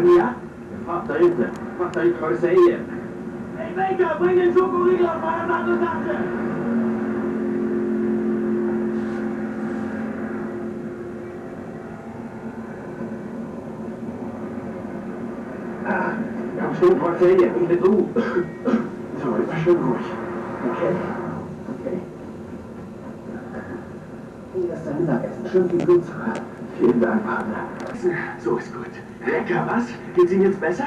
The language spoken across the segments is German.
Nia? Ik fatter inte. Jag fattar inte vad du säger. Hey bring en chokorill och bara bland oss Ah, Jag förstår inte vad du Sorry, inte ruhig. Oké, Så var det personligt. Okej. Okej. Erster Mittagessen. Vielen Dank, Partner. So ist gut. Lecker, was? Geht's Ihnen jetzt besser?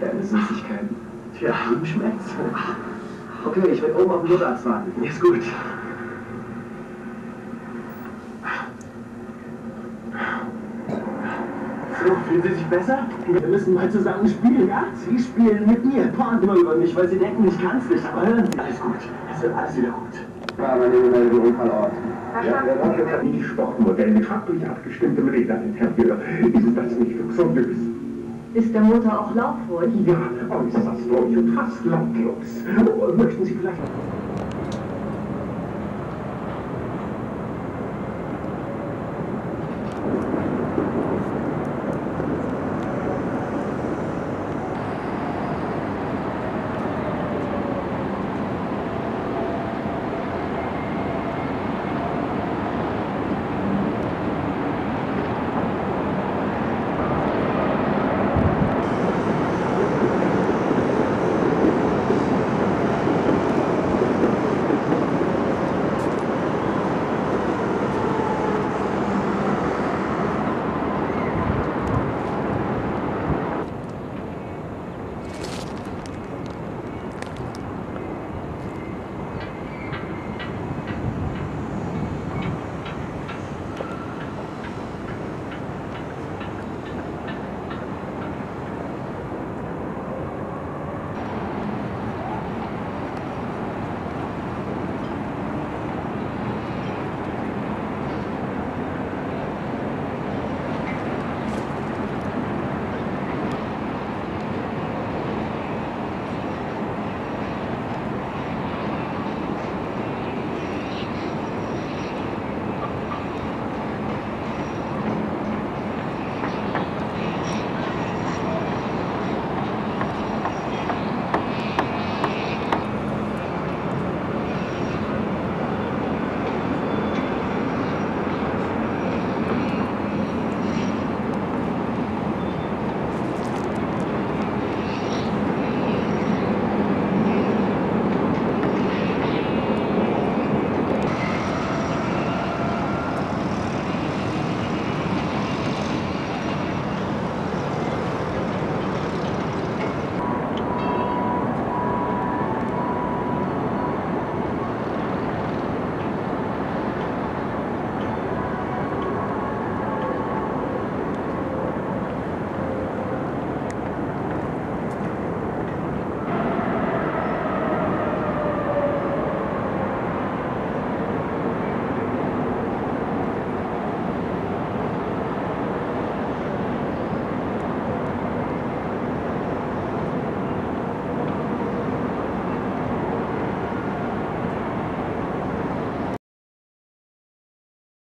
Deine Süßigkeiten. Tja, ihm schmeckt's. Okay, ich will oben auf den Notarzt warten. Ist gut. So, fühlen Sie sich besser? Wir müssen mal zusammen spielen, ja? Sie spielen mit mir. Porn immer über mich, weil Sie denken, ich kann's nicht. Aber hören Sie, alles gut. Es wird alles wieder gut. Ja, meine gemeldete Unfallort. Ja, der Wagen hat die Sportmodell mit fachlich abgestimmtem Rädern interviewt. Ist das nicht luxuriös? Ist der Motor auch laufruhig? Ja, äußerst ruhig und fast lautlos. Oh, möchten Sie vielleicht...